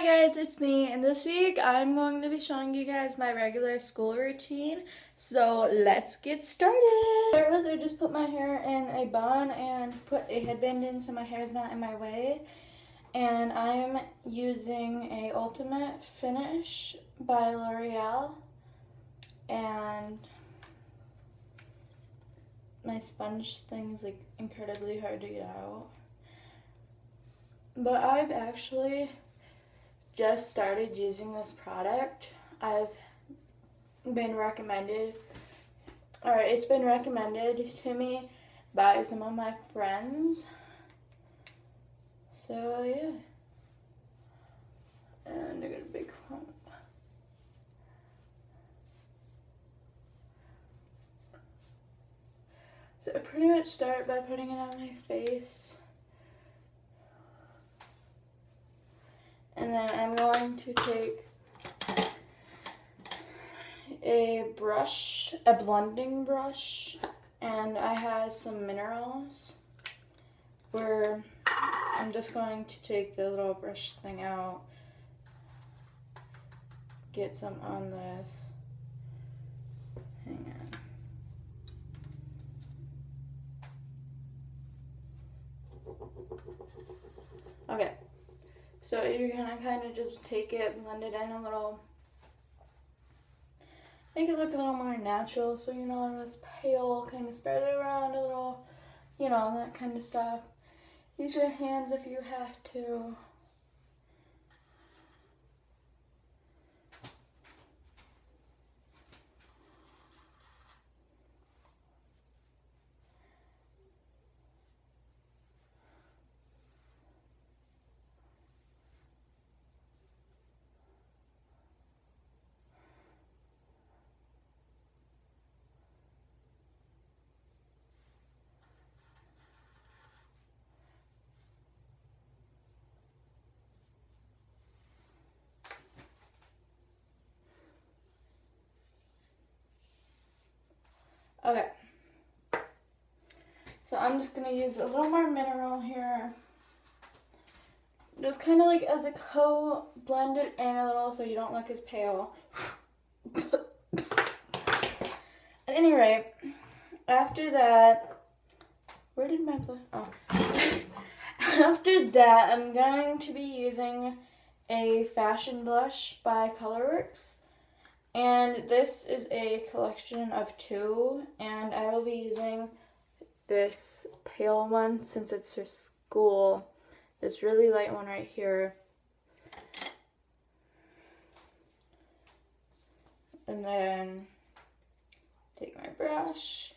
Hi guys, it's me, and this week I'm going to be showing you guys my regular school routine. So let's get started. Start with, I just put my hair in a bun and put a headband in so my hair is not in my way. And I'm using a Ultimate Finish by L'Oreal. And my sponge thing's like incredibly hard to get out. But I've actually just started using this product. I've been recommended, or it's been recommended to me by some of my friends. So, yeah. And I got a big clump. So I pretty much start by putting it on my face. And then I'm going to take a brush, a blending brush, and I have some minerals where I'm just going to take the little brush thing out, get some on this. Hang on. Okay. So you're gonna kind of just take it, blend it in a little, make it look a little more natural. So you know, this pale, kind of spread it around a little, you know, that kind of stuff. Use your hands if you have to. Okay. So I'm just going to use a little more mineral here. Just kind of like as a coat, blend it in a little so you don't look as pale. At any rate, after that, where did my blush? Oh. after that, I'm going to be using a fashion blush by Colorworks. And this is a collection of two, and I will be using this pale one since it's for school. This really light one right here. And then take my brush.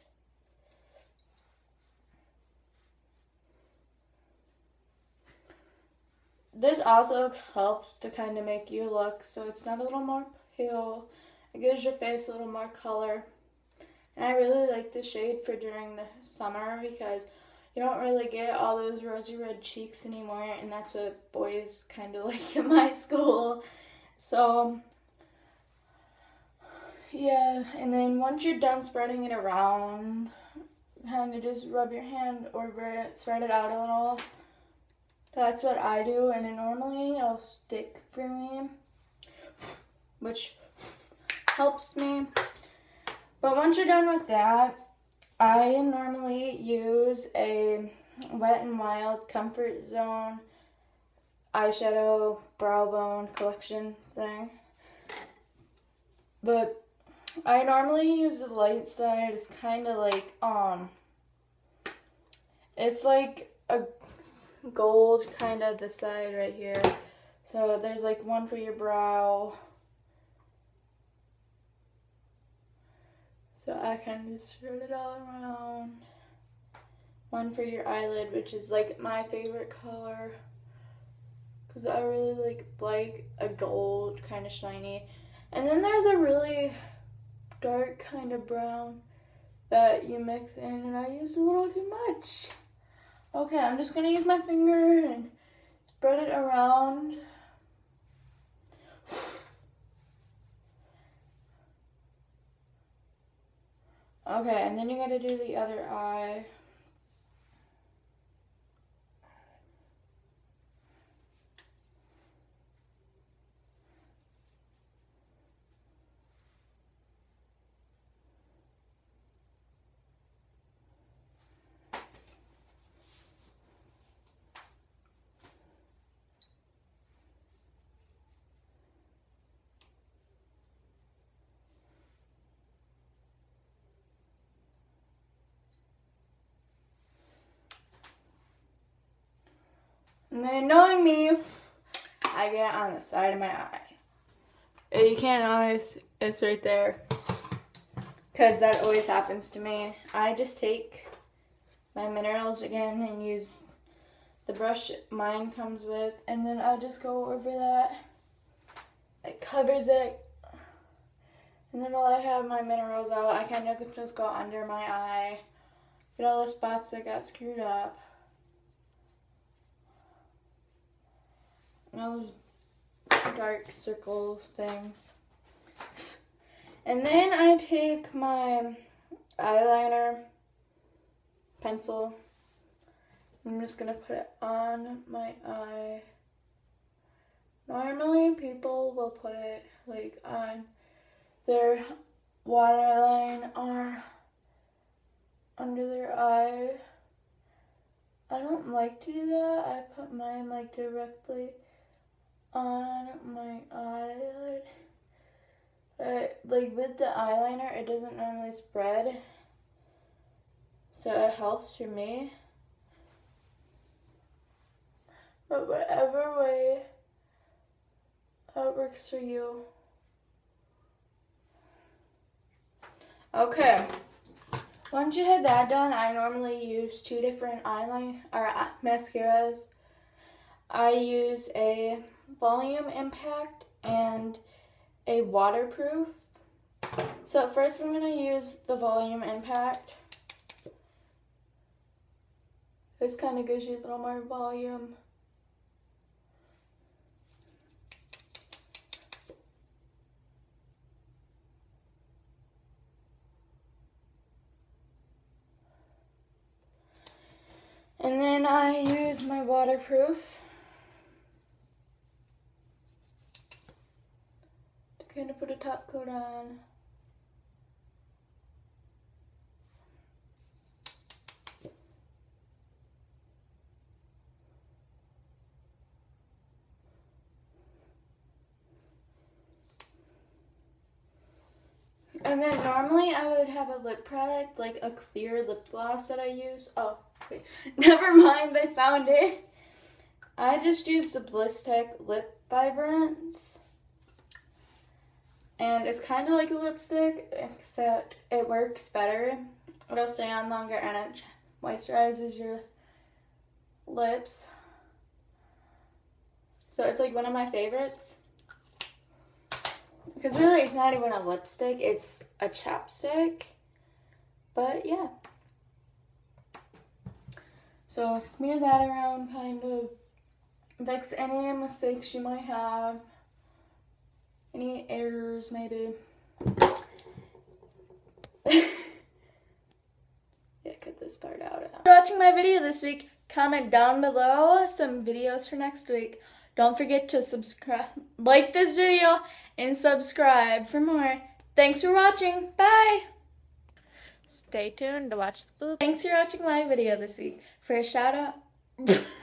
This also helps to kind of make you look so it's not a little more pale it gives your face a little more color. And I really like the shade for during the summer because you don't really get all those rosy red cheeks anymore, and that's what boys kind of like in my school. So, yeah, and then once you're done spreading it around, kind of just rub your hand over it, spread it out a little. That's what I do, and it normally it'll stick for me, which helps me. But once you're done with that, I normally use a Wet n Wild Comfort Zone eyeshadow brow bone collection thing. But I normally use the light side. It's kind of like, um, it's like a gold kind of the side right here. So there's like one for your brow, So I kind of just spread it all around. One for your eyelid, which is like my favorite color. Because I really like, like a gold, kind of shiny. And then there's a really dark kind of brown that you mix in. And I used a little too much. Okay, I'm just to use my finger and spread it around. Okay, and then you gotta do the other eye. And then knowing me, I get it on the side of my eye. If you can't notice, it's right there. Because that always happens to me. I just take my minerals again and use the brush mine comes with. And then I just go over that. It covers it. And then while I have my minerals out, I kind of just go under my eye. Get all the spots that got screwed up. Those dark circle things. And then I take my eyeliner pencil. I'm just to put it on my eye. Normally people will put it like on their waterline or under their eye. I don't like to do that. I put mine like directly on my eyelid. Like with the eyeliner, it doesn't normally spread. So it helps for me. But whatever way that works for you. Okay. Once you have that done, I normally use two different eyeliner or uh, mascaras. I use a volume impact and a waterproof. So first I'm going to use the volume impact. This kind of gives you a little more volume. And then I use my waterproof. kind of put a top coat on. And then normally I would have a lip product, like a clear lip gloss that I use. Oh, wait. Never mind, I found it. I just use the Blistex Lip Vibrance. And it's kind of like a lipstick, except it works better. It'll stay on longer and it moisturizes your lips. So it's like one of my favorites. Because really it's not even a lipstick, it's a chapstick. But yeah. So smear that around kind of. Fix any mistakes you might have. Any errors, maybe? yeah, cut this part out. For watching my video this week, comment down below some videos for next week. Don't forget to subscribe, like this video, and subscribe for more. Thanks for watching. Bye! Stay tuned to watch the book. Thanks for watching my video this week. For a shout out...